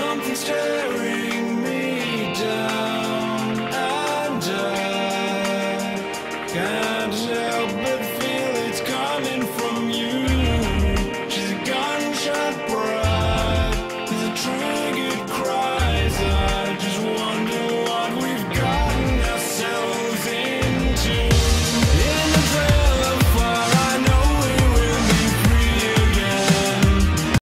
Something's tearing me down and down.